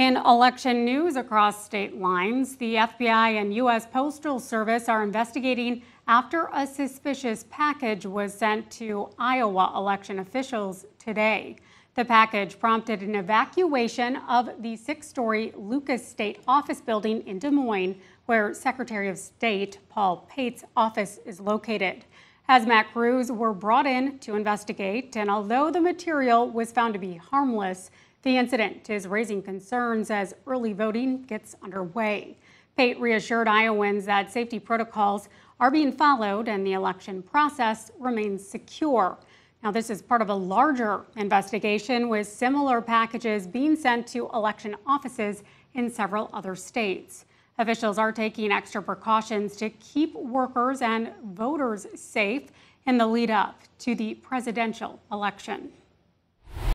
In election news across state lines, the FBI and U.S. Postal Service are investigating after a suspicious package was sent to Iowa election officials today. The package prompted an evacuation of the six story Lucas State Office building in Des Moines, where Secretary of State Paul Pate's office is located. Hazmat crews were brought in to investigate, and although the material was found to be harmless, the incident is raising concerns as early voting gets underway. Pate reassured Iowans that safety protocols are being followed and the election process remains secure. Now, this is part of a larger investigation with similar packages being sent to election offices in several other states. Officials are taking extra precautions to keep workers and voters safe in the lead up to the presidential election.